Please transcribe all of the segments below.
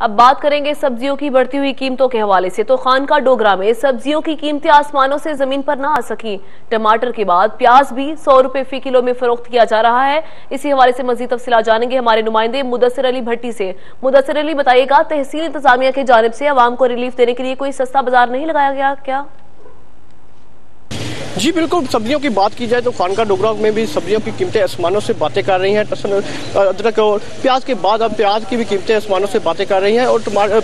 اب بات کریں گے سبزیوں کی بڑھتی ہوئی قیمتوں کے حوالے سے تو خان کا ڈوگرا میں سبزیوں کی قیمتیں آسمانوں سے زمین پر نہ آ سکی ٹماٹر کے بعد پیاز بھی سو روپے فی کلو میں فروخت کیا جا رہا ہے۔ اسی حوالے سے مزید تفصیلات جانیں گے ہمارے نمائندے مدثر علی بھٹی سے۔ مدثر علی، بتائیے گا، تحصیل انتظامیہ کی جانب سے عوام کو ریلیف دینے کے لیے کوئی سستا بازار نہیں لگایا گیا کیا؟ جی بالکل، سبزیوں کی بات کی جائے تو خانقاہ ڈوگرا میں بھی سبزیوں کی قیمتیں آسمانوں سے باتیں کر رہی ہیں۔ ادرک اور پیاز کے بعد اب پیاز کی بھی قیمتیں آسمانوں سے باتیں کر رہی ہیں اور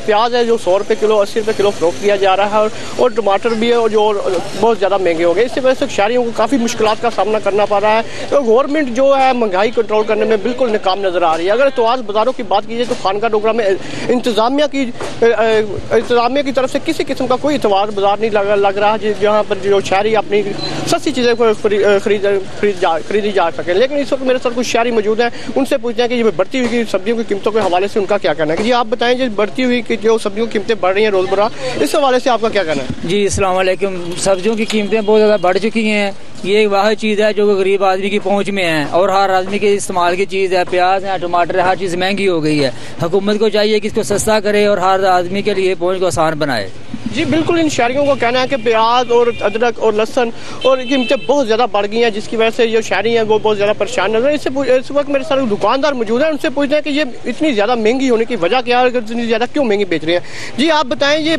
پیاز ہے جو سو روپے کلو، اسی روپے کلو فروخت کیا جا رہا ہے اور ٹماٹر بھی ہے جو بہت زیادہ مہنگے ہو گئے۔ اس سے وجہ سے شہریوں کو کافی مشکلات کا سامنا کرنا پڑ رہا ہے۔ تو گورنمنٹ جو ہے مہنگائی کنٹرول کرنے میں بالکل ناکام نظر آ رہی ہے۔ اگر تو آج بازاروں کی بات کی جائے تو خانقاہ ڈوگرا میں انتظامیہ کی انتظامیہ کی طرف سے کسی قسم کا کوئی اعتبار بازار نہیں لگ رہا جہاں پر جو شہری اپنی سستی چیزیں خریدی جا سکے۔ لیکن اس وقت میرے ساتھ کچھ شہری موجود ہیں، ان سے پوچھتے ہیں کہ یہ بڑھتی ہوئی سبزیوں کی قیمتوں کے حوالے سے ان کا کیا کہنا ہے؟ کہ جی آپ بتائیں جی بڑھتی ہوئی کہ جو سبزیوں کی قیمتیں بڑھ رہی ہیں روز برا اس حوالے سے آپ کا کیا کہنا ہے؟ جی السلام علیکم۔ سبزیوں کی قیمتیں بہت زیادہ بڑھ چکی ہیں۔ یہ ایک واحد چیز ہے جو غریب آدمی کی پہنچ میں ہے اور ہر آدمی کے استعمال کی چیز ہے، پیاز ہے، ٹماٹر ہے، ہر چیز مہنگی ہو گئی ہے۔ حکومت کو چاہیے کہ اس کو سستا کرے اور ہر آدمی کے لیے پہنچ کو آسان بنائے۔ جی بالکل، ان شہریوں کو کہنا ہے کہ پیاز اور ادرک اور لہسن اور قیمتیں بہت زیادہ بڑھ گئی ہیں، جس کی وجہ سے جو شہری ہیں، وہ بہت زیادہ پریشان نظر اس سے اس وقت میرے ساتھ دکاندار موجود ہیں، ان سے پوچھتے ہیں کہ یہ اتنی زیادہ مہنگی ہونے کی وجہ کیا ہے، اتنی زیادہ کیوں مہنگی بیچ رہے ہیں؟ جی آپ بتائیں، یہ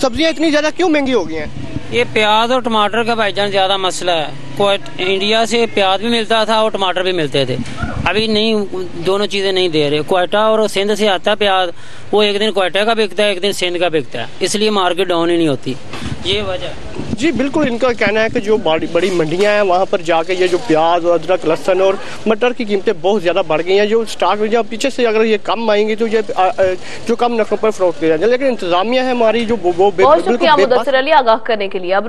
سبزیاں اتنی زیادہ کیوں مہنگی ہو گئی ہیں؟ یہ پیاز اور ٹماٹر کا بھائی جان زیادہ مسئلہ ہے۔ انڈیا سے پیاز بھی ملتا تھا اور ٹماٹر بھی ملتے تھے۔ ابھی نہیں دونوں چیزیں نہیں دے رہے۔ کوئٹہ اور سندھ سے آتا ہے پیاز وہ ایک دن کوئٹہ کا بکتا ہے ایک دن سندھ کا بکتا ہے۔ اس لیے مارکیٹ ڈاؤن ہی نہیں ہوتی۔ یہ وجہ۔ جی بالکل ان کا کہنا ہے کہ جو بڑی منڈیاں ہیں وہاں پر جا کے یہ جو پیاز اور ادرک لہسن اور مٹر کی قیمتیں بہت زیادہ بڑھ گئی ہیں۔ جو اسٹاک پیچھے سے اگر یہ کم آئیں گی تو یہ جو کم نقصوں پر فروخت کیا جائے۔ لیکن انتظامیہ ہے ہماری جو وہ علی آگاہ کرنے کے لیے۔ اب